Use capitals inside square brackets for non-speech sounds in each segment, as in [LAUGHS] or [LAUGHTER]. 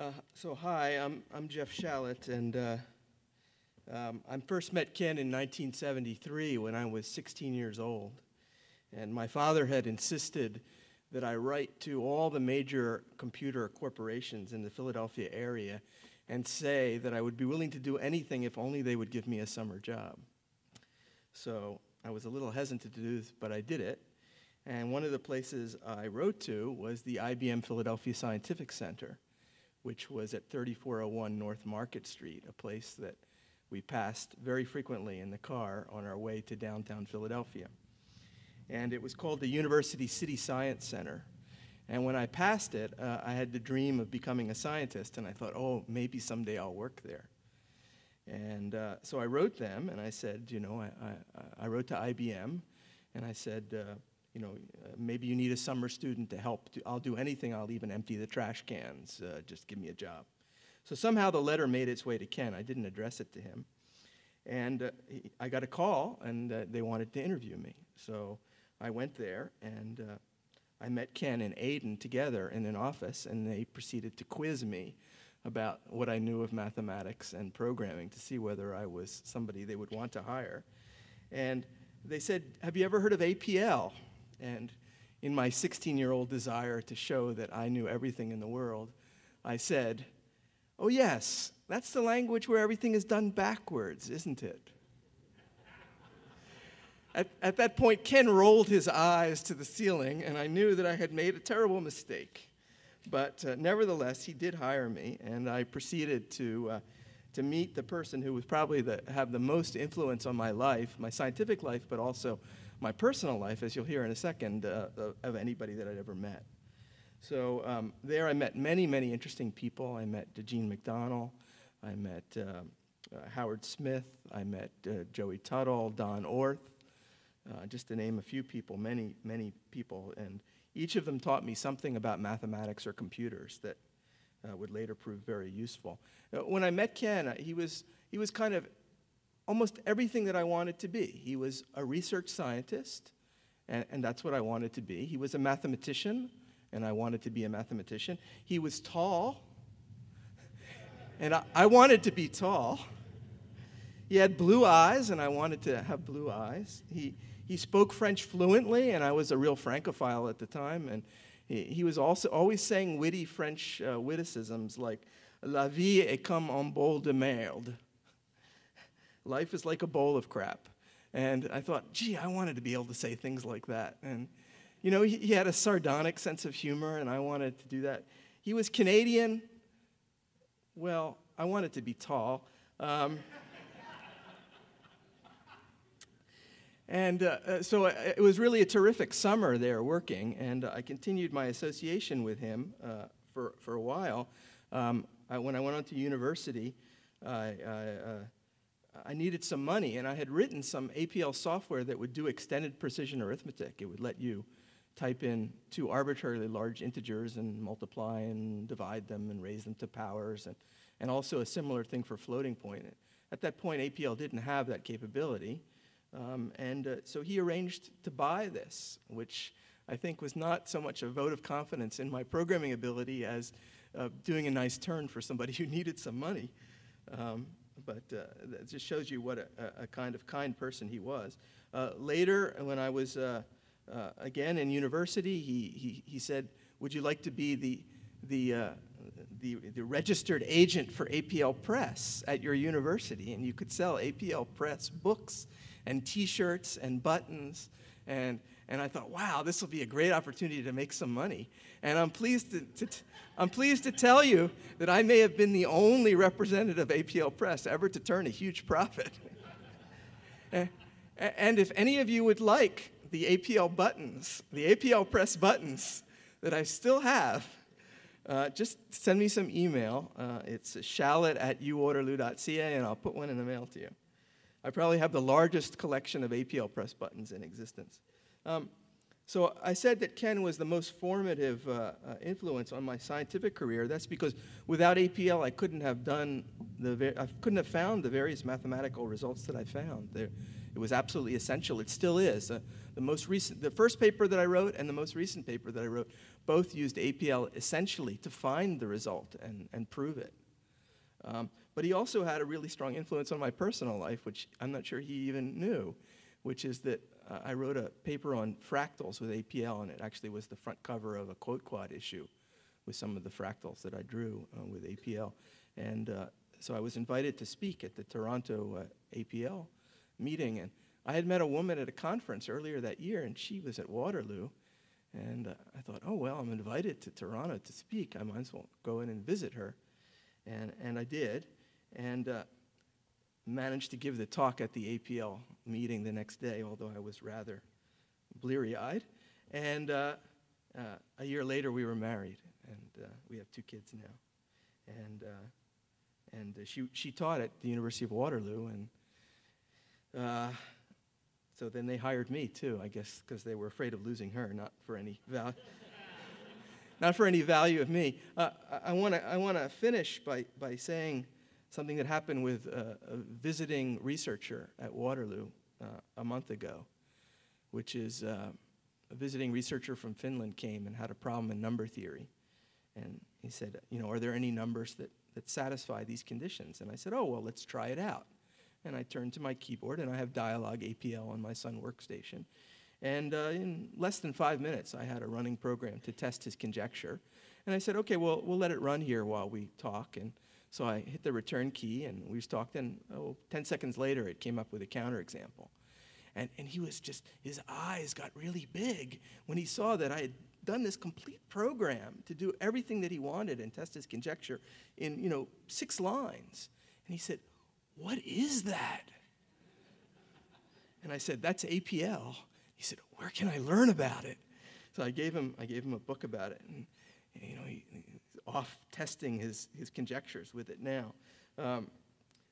Uh, so hi, I'm, I'm Jeff Shallit, and uh, um, I first met Ken in 1973 when I was 16 years old. And my father had insisted that I write to all the major computer corporations in the Philadelphia area and say that I would be willing to do anything if only they would give me a summer job. So I was a little hesitant to do this, but I did it. And one of the places I wrote to was the IBM Philadelphia Scientific Center which was at 3401 North Market Street, a place that we passed very frequently in the car on our way to downtown Philadelphia. And it was called the University City Science Center. And when I passed it, uh, I had the dream of becoming a scientist, and I thought, oh, maybe someday I'll work there. And uh, so I wrote them, and I said, you know, I, I, I wrote to IBM, and I said, uh, you know, uh, maybe you need a summer student to help. I'll do anything. I'll even empty the trash cans. Uh, just give me a job. So somehow the letter made its way to Ken. I didn't address it to him. And uh, he, I got a call, and uh, they wanted to interview me. So I went there, and uh, I met Ken and Adin together in an office, and they proceeded to quiz me about what I knew of mathematics and programming to see whether I was somebody they would want to hire. And they said, Have you ever heard of APL? And in my 16 year old desire to show that I knew everything in the world, I said, Oh, yes, that's the language where everything is done backwards, isn't it? At, at that point, Ken rolled his eyes to the ceiling, and I knew that I had made a terrible mistake. But uh, nevertheless, he did hire me, and I proceeded to, uh, to meet the person who was probably the, have the most influence on my life, my scientific life, but also my personal life, as you'll hear in a second, uh, of anybody that I'd ever met. So um, there I met many, many interesting people. I met Gene McDonnell. I met uh, uh, Howard Smith. I met uh, Joey Tuttle, Don Orth, uh, just to name a few people, many, many people. And each of them taught me something about mathematics or computers that uh, would later prove very useful. when I met Ken, he was, he was kind of almost everything that I wanted to be. He was a research scientist, and, and that's what I wanted to be. He was a mathematician, and I wanted to be a mathematician. He was tall, and I, I wanted to be tall. He had blue eyes, and I wanted to have blue eyes. He, he spoke French fluently, and I was a real Francophile at the time. And he, he was also always saying witty French uh, witticisms like, La vie est comme un bol de merde. Life is like a bowl of crap. And I thought, gee, I wanted to be able to say things like that. And, you know, he, he had a sardonic sense of humor, and I wanted to do that. He was Canadian. Well, I wanted to be tall. Um, and uh, uh so uh, it was really a terrific summer there working, and I continued my association with him uh, for, for a while. Um, I, when I went on to university, I, I uh, I needed some money, and I had written some APL software that would do extended precision arithmetic. It would let you type in two arbitrarily large integers and multiply and divide them and raise them to powers, and, and also a similar thing for floating point. At that point, APL didn't have that capability, um, and uh, so he arranged to buy this, which I think was not so much a vote of confidence in my programming ability as uh, doing a nice turn for somebody [LAUGHS] who needed some money. Um, but uh, that just shows you what a, a, kind of kind person he was. Uh, later, when I was uh, again in university, he, he, he said, Would you like to be the, the, the, the, registered agent for APL Press at your university? And you could sell APL Press books and t shirts and buttons. And, and I thought, wow, this will be a great opportunity to make some money. And I'm pleased to, to I'm pleased to tell you that I may have been the only representative of APL Press ever to turn a huge profit. [LAUGHS] and if any of you would like the APL buttons, the APL Press buttons that I still have, uh, just send me some email. Uh, it's shallit at uwaterloo.ca, and I'll put one in the mail to you. I probably have the largest collection of APL Press buttons in existence. Um, so I said that Ken was the most formative uh, uh, influence on my scientific career. That's because without APL, I couldn't have done the I couldn't have found the various mathematical results that I found. There, It was absolutely essential. It still is. Uh, the most recent, the first paper that I wrote and the most recent paper that I wrote both used APL essentially to find the result and, and prove it. Um, but he also had a really strong influence on my personal life, which I'm not sure he even knew, which is that uh, I wrote a paper on fractals with APL, and it actually was the front cover of a quote quad issue with some of the fractals that I drew uh, with APL. And uh, so I was invited to speak at the Toronto uh, APL meeting, and I had met a woman at a conference earlier that year, and she was at Waterloo. And uh, I thought, oh, well, I'm invited to Toronto to speak. I might as well go in and visit her. And, and I did, and uh, managed to give the talk at the APL meeting the next day, although I was rather bleary eyed. And uh, uh, a year later, we were married, and uh, we have two kids now. And, uh, and uh, she, she taught at the University of Waterloo, and so then they hired me too, I guess, because they were afraid of losing her, not for any value. [LAUGHS] not for any value of me. Uh, I want to I wanna finish by, by saying something that happened with a, a visiting researcher at Waterloo uh, a month ago, which is uh, a visiting researcher from Finland came and had a problem in number theory. And he said, you know, are there any numbers that, that satisfy these conditions? And I said, oh, well, let's try it out and I turned to my keyboard and I have Dyalog APL on my Sun workstation. And uh, in less than five minutes, I had a running program to test his conjecture. And I said, okay, well, we'll let it run here while we talk. And so I hit the return key and we talked. And oh, 10 seconds later, it came up with a counterexample. And, and he was just, his eyes got really big when he saw that I had done this complete program to do everything that he wanted and test his conjecture in, you know, six lines. And he said, what is that? And I said, That's APL. He said, Where can I learn about it? So I gave him, I gave him a book about it. And, you know, he, off testing his, his conjectures with it now. Um,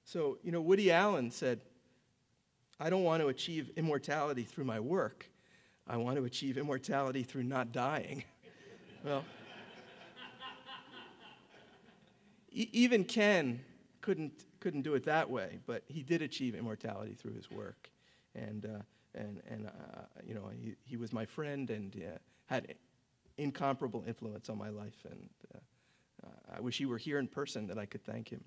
so, you know, Woody Allen said, I don't want to achieve immortality through my work. I want to achieve immortality through not dying. [LAUGHS] well, e- even Ken couldn't couldn't do it that way, but he did achieve immortality through his work. And, uh, and, and uh, you know, he, he was my friend and uh, had incomparable influence on my life. And uh, I wish he were here in person that I could thank him.